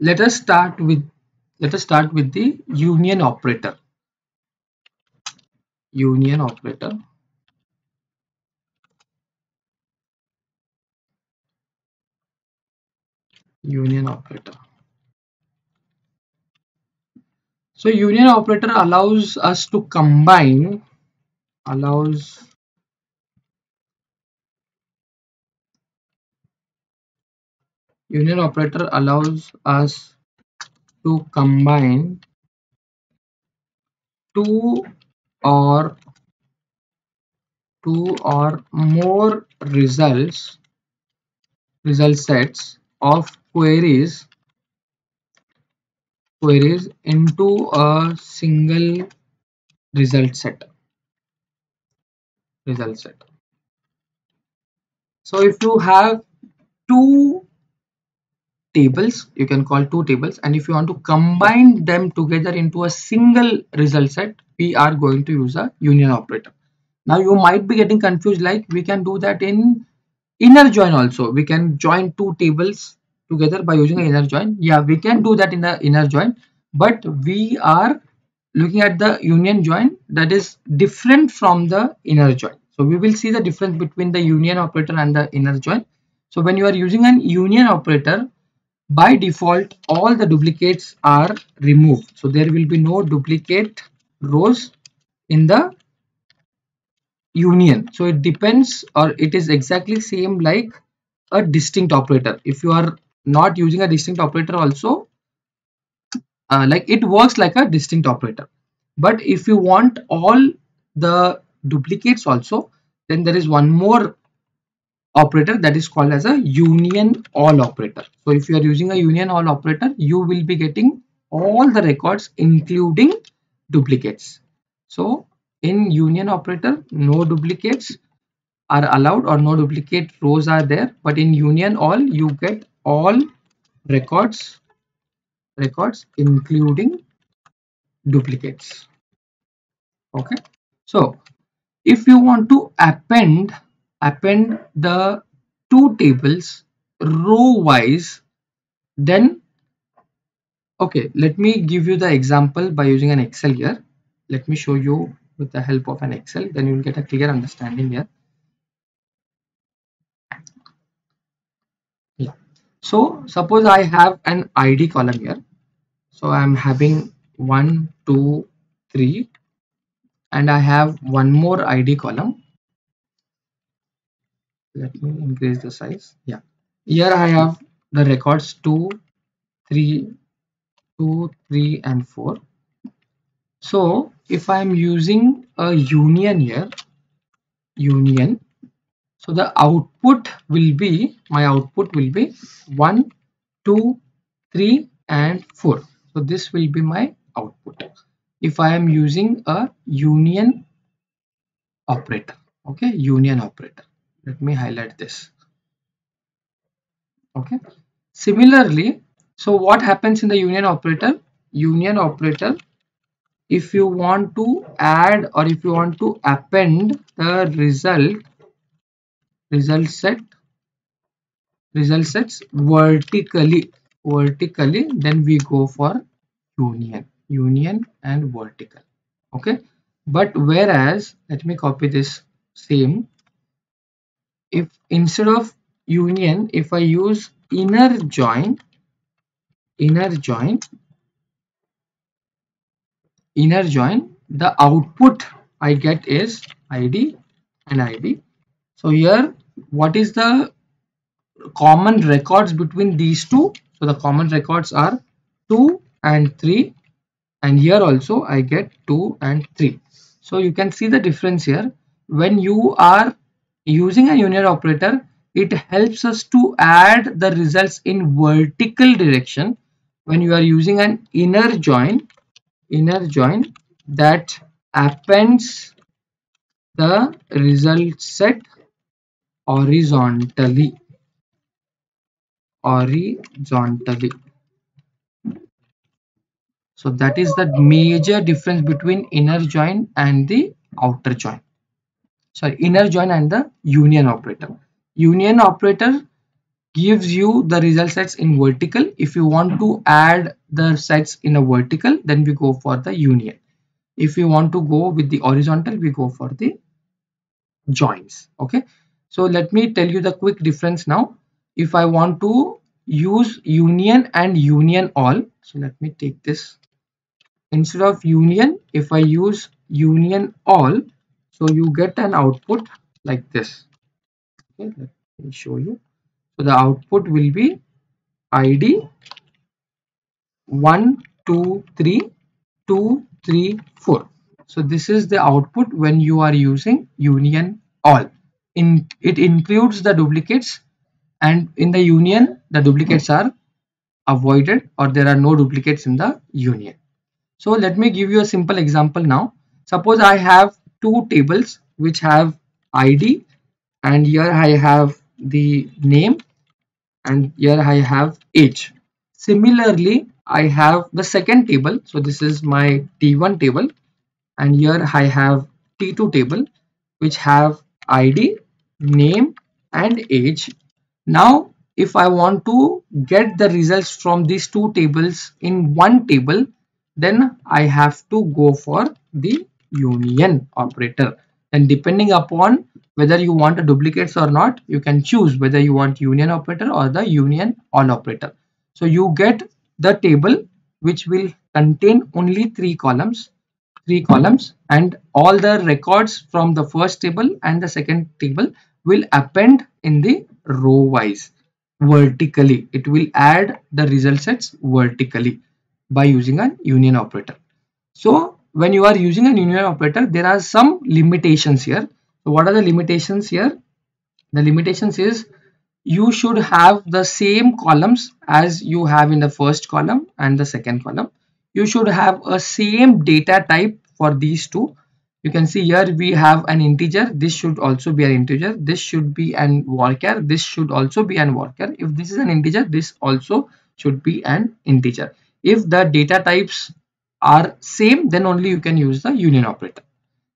let us start with let us start with the union operator. Union operator. Union operator. So union operator allows us to combine allows union operator allows us to combine two or two or more results result sets of queries queries into a single result set result set. So if you have two tables you can call two tables and if you want to combine them together into a single result set we are going to use a union operator. Now you might be getting confused like we can do that in inner join also. We can join two tables together by using an inner join. Yeah we can do that in the inner join but we are looking at the union join that is different from the inner join. So we will see the difference between the union operator and the inner join. So when you are using an union operator by default all the duplicates are removed. So there will be no duplicate rows in the union. So it depends or it is exactly same like a distinct operator. If you are not using a distinct operator also uh, like it works like a distinct operator. But if you want all the duplicates also then there is one more operator that is called as a union all operator. So if you are using a union all operator you will be getting all the records including duplicates. So in union operator no duplicates are allowed or no duplicate rows are there. But in union all you get all records records including duplicates. Okay? So if you want to append append the two tables row wise then okay let me give you the example by using an excel here. Let me show you with the help of an excel then you will get a clear understanding here. Yeah. So suppose i have an id column here. So i'm having one two three and i have one more id column let me increase the size yeah here i have the records two three two three and four so if I'm using a union here, union, so the output will be, my output will be 1, 2, 3 and 4. So this will be my output if I am using a union operator. Okay, union operator. Let me highlight this. Okay. Similarly, so what happens in the union operator? Union operator if you want to add or if you want to append the result result set result sets vertically vertically then we go for union union and vertical okay but whereas let me copy this same if instead of union if i use inner join inner join inner join the output I get is ID and ID so here what is the common records between these two? So the common records are 2 and 3 and here also I get 2 and 3 so you can see the difference here. When you are using a union operator it helps us to add the results in vertical direction. When you are using an inner join inner join that appends the result set horizontally horizontally. So that is the major difference between inner join and the outer join sorry inner join and the union operator. Union operator gives you the result sets in vertical. If you want to add the sets in a vertical then we go for the union. If you want to go with the horizontal we go for the joins. Okay? So let me tell you the quick difference now. If i want to use union and union all so let me take this. Instead of union if i use union all so you get an output like this. Okay let me show you. So the output will be id 1 2 3 2 3 4 so this is the output when you are using union all. In it includes the duplicates and in the union the duplicates are avoided or there are no duplicates in the union. So let me give you a simple example now. Suppose I have two tables which have ID and here I have the name and here I have age. Similarly, I have the second table. So this is my T1 table and here I have T2 table which have ID, name and age. Now if I want to get the results from these two tables in one table then I have to go for the union operator. And depending upon whether you want duplicates or not you can choose whether you want union operator or the union all operator. So you get the table which will contain only three columns three columns and all the records from the first table and the second table will append in the row wise vertically. It will add the result sets vertically by using a union operator. So when you are using a union operator, there are some limitations here. So what are the limitations here? The limitations is you should have the same columns as you have in the first column and the second column. You should have a same data type for these two. You can see here we have an integer. This should also be an integer. This should be an varchar. This should also be an varchar. If this is an integer, this also should be an integer if the data types are same then only you can use the union operator.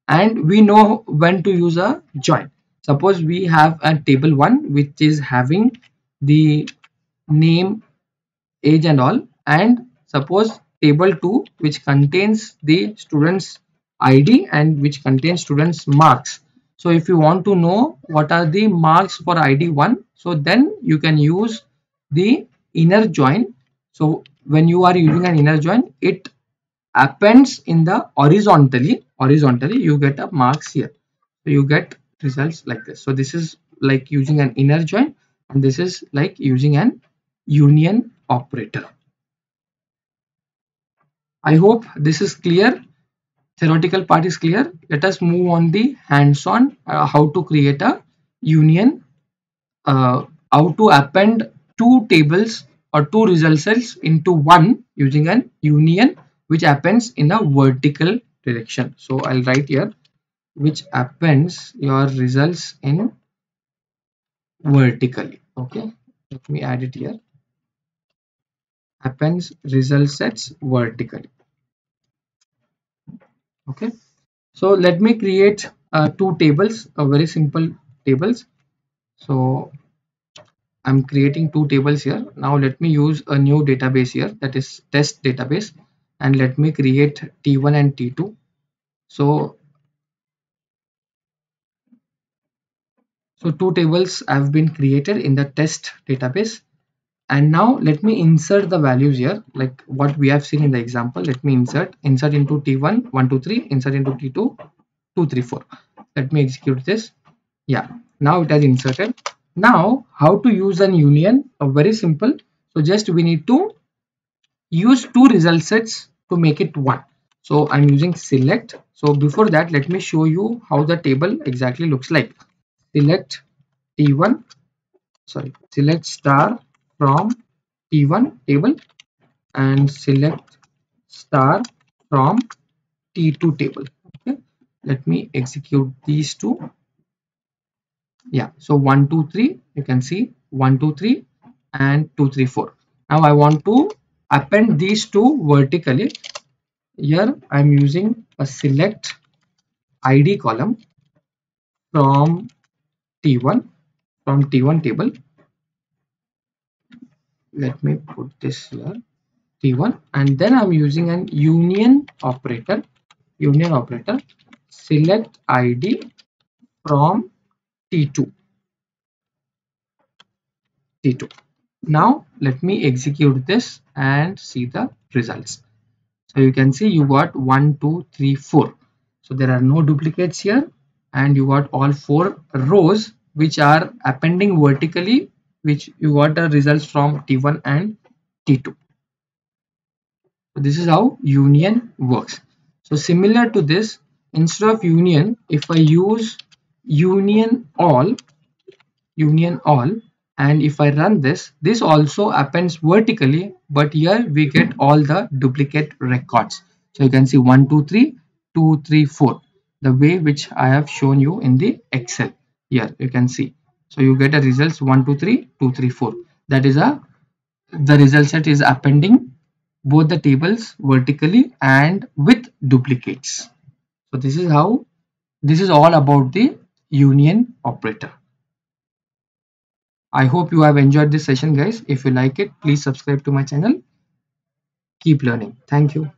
And we know when to use a join. Suppose we have a table 1 which is having the name age and all. And suppose table 2 which contains the students id and which contains students marks. So if you want to know what are the marks for id 1 so then you can use the inner join. So when you are using an inner join it appends in the horizontally horizontally you get a marks here. So you get results like this. So this is like using an inner join and this is like using an union operator. I hope this is clear. Theoretical part is clear. Let us move on the hands-on uh, how to create a union uh, how to append two tables or two result sets into one using an union which happens in a vertical direction. So I'll write here which appends your results in vertically. Okay, let me add it here. Appends result sets vertically. Okay, so let me create uh, two tables, a very simple tables. So I'm creating two tables here. Now let me use a new database here that is test database and let me create T1 and T2. So, so two tables have been created in the test database and now let me insert the values here like what we have seen in the example let me insert insert into t1 1 2 3 insert into t2 2 3 4 let me execute this yeah now it has inserted now, how to use an union? A very simple. So just we need to use two result sets to make it one. So I'm using select. So before that, let me show you how the table exactly looks like. Select T1, sorry, select star from T1 table and select star from T2 table. Okay, let me execute these two yeah so one two three you can see one two three and two three four now i want to append these two vertically. Here i'm using a select id column from t1 from t1 table. Let me put this here t1 and then i'm using an union operator union operator select id from t2 t2 now let me execute this and see the results. So you can see you got one two three four. So there are no duplicates here and you got all four rows which are appending vertically which you got the results from t1 and t2 so this is how union works. So similar to this instead of union if i use union all union all and if I run this this also appends vertically but here we get all the duplicate records. So you can see 1 2 3 2 3 4 the way which I have shown you in the Excel here you can see. So you get a results 1 2 3 2 3 4 that is a the result set is appending both the tables vertically and with duplicates. So this is how this is all about the union operator I hope you have enjoyed this session guys. If you like it, please subscribe to my channel. Keep learning. Thank you.